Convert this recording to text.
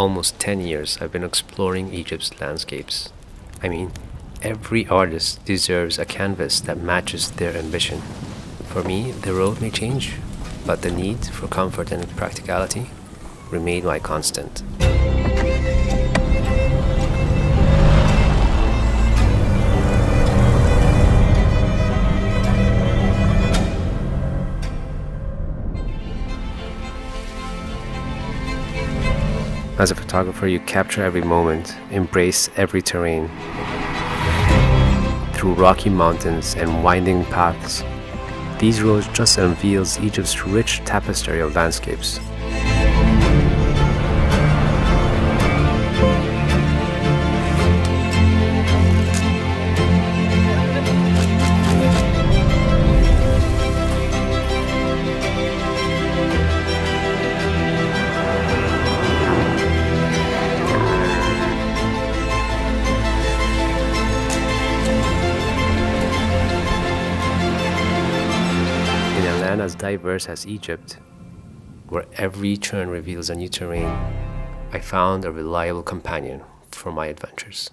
almost 10 years, I've been exploring Egypt's landscapes. I mean, every artist deserves a canvas that matches their ambition. For me, the road may change, but the need for comfort and practicality remain my constant. As a photographer, you capture every moment, embrace every terrain. Through rocky mountains and winding paths, these roads just unveils Egypt's rich tapestry of landscapes. Land as diverse as Egypt, where every turn reveals a new terrain, I found a reliable companion for my adventures.